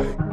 Bye.